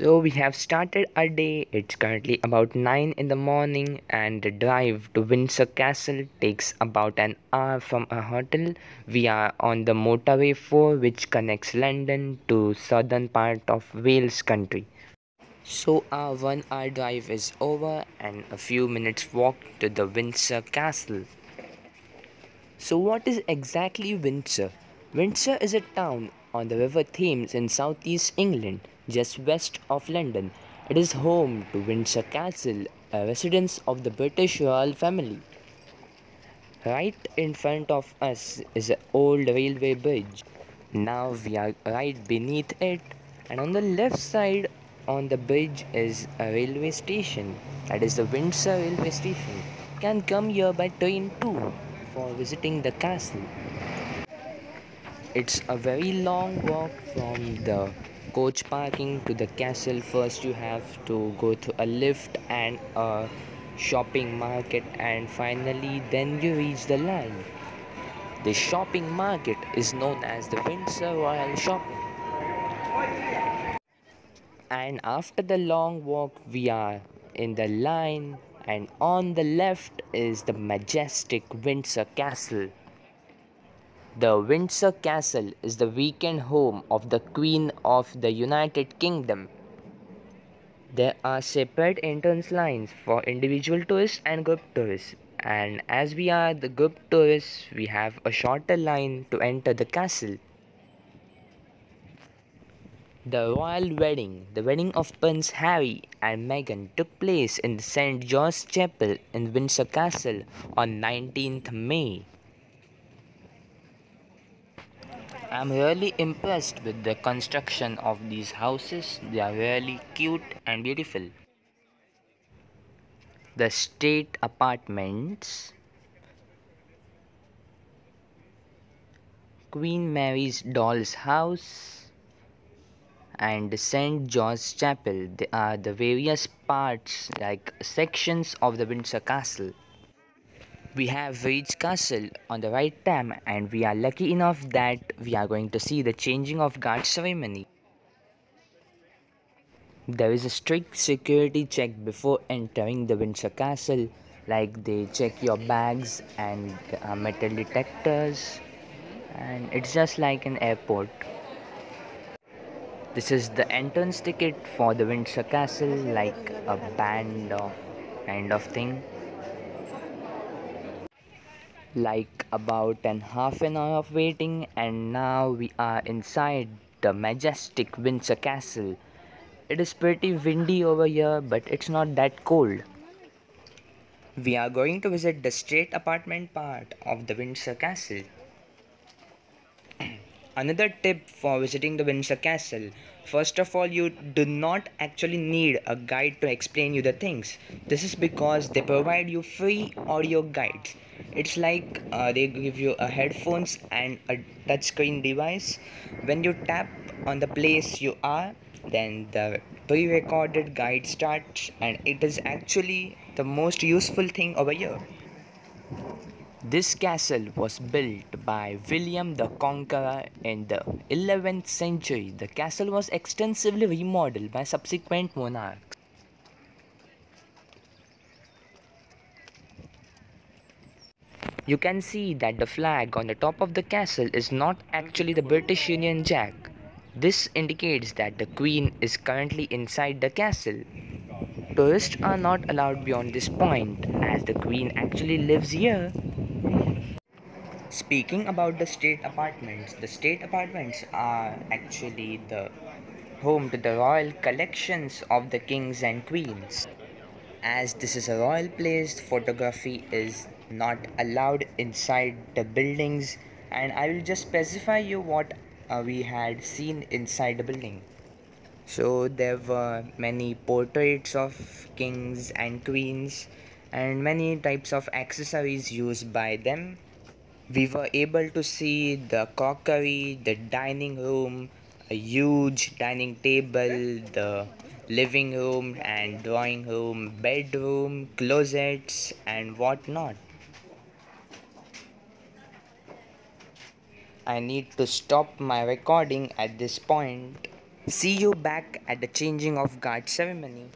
So we have started our day. It's currently about 9 in the morning and the drive to Windsor Castle takes about an hour from our hotel. We are on the motorway 4 which connects London to southern part of Wales country. So our 1 hour drive is over and a few minutes walk to the Windsor Castle. So what is exactly Windsor? Windsor is a town on the River Thames in southeast England just west of London. It is home to Windsor Castle, a residence of the British royal family. Right in front of us is an old railway bridge. Now we are right beneath it, and on the left side on the bridge is a railway station. That is the Windsor railway station. You can come here by train too for visiting the castle. It's a very long walk from the coach parking to the castle. First you have to go to a lift and a shopping market and finally then you reach the line. The shopping market is known as the windsor royal shopping. And after the long walk we are in the line and on the left is the majestic windsor castle the Windsor Castle is the weekend home of the Queen of the United Kingdom. There are separate entrance lines for individual tourists and group tourists. And as we are the group tourists, we have a shorter line to enter the castle. The royal wedding, the wedding of Prince Harry and Meghan, took place in the St. George's Chapel in Windsor Castle on 19th May. I'm really impressed with the construction of these houses. They are really cute and beautiful. The state apartments. Queen Mary's doll's house and St. George's Chapel. They are the various parts like sections of the Windsor Castle. We have reached castle on the right time and we are lucky enough that we are going to see the changing of guard ceremony. There is a strict security check before entering the Windsor Castle like they check your bags and uh, metal detectors and it's just like an airport. This is the entrance ticket for the Windsor Castle like a band of kind of thing like about an half an hour of waiting and now we are inside the majestic Windsor Castle. It is pretty windy over here but it's not that cold. We are going to visit the straight apartment part of the Windsor Castle. Another tip for visiting the Windsor Castle. First of all you do not actually need a guide to explain you the things. This is because they provide you free audio guides. It's like uh, they give you a headphones and a touchscreen device. When you tap on the place you are then the pre-recorded guide starts and it is actually the most useful thing over here this castle was built by William the Conqueror in the 11th century. The castle was extensively remodeled by subsequent monarchs. You can see that the flag on the top of the castle is not actually the British Union Jack. This indicates that the Queen is currently inside the castle. Tourists are not allowed beyond this point as the Queen actually lives here. Speaking about the state apartments, the state apartments are actually the home to the royal collections of the kings and queens. As this is a royal place, photography is not allowed inside the buildings and I will just specify you what uh, we had seen inside the building. So there were many portraits of kings and queens and many types of accessories used by them we were able to see the crockery, the dining room, a huge dining table, the living room and drawing room, bedroom, closets, and whatnot. I need to stop my recording at this point See you back at the changing of guard ceremony.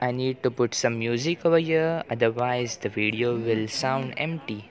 I need to put some music over here otherwise the video will sound empty.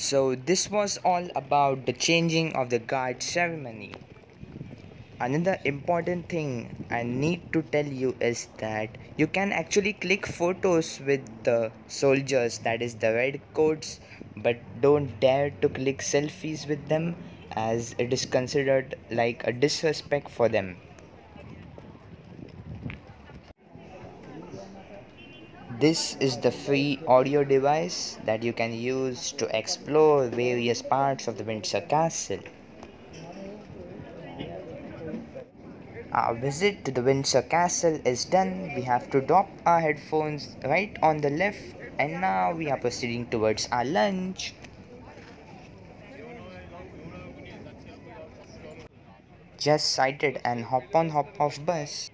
So, this was all about the changing of the guard ceremony. Another important thing I need to tell you is that you can actually click photos with the soldiers, that is the red coats, but don't dare to click selfies with them as it is considered like a disrespect for them. This is the free audio device that you can use to explore various parts of the Windsor Castle. Our visit to the Windsor Castle is done. We have to drop our headphones right on the left, and now we are proceeding towards our lunch. Just sighted an hop on hop off bus.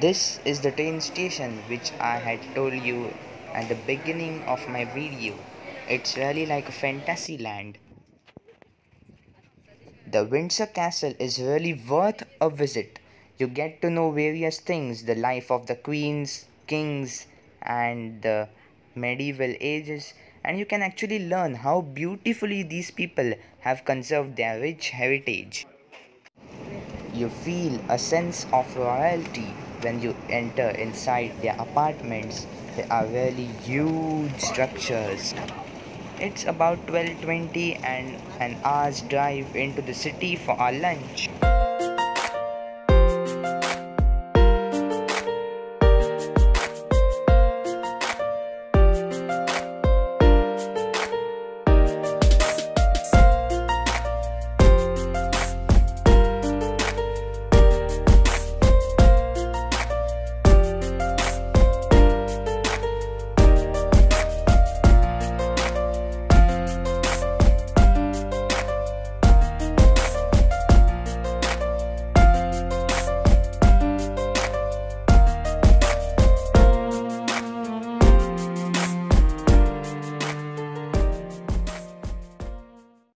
This is the train station which I had told you at the beginning of my video. It's really like a fantasy land. The Windsor Castle is really worth a visit. You get to know various things the life of the queens, kings, and the medieval ages, and you can actually learn how beautifully these people have conserved their rich heritage. You feel a sense of royalty when you enter inside their apartments. They are really huge structures. It's about 12:20 and an hour's drive into the city for our lunch.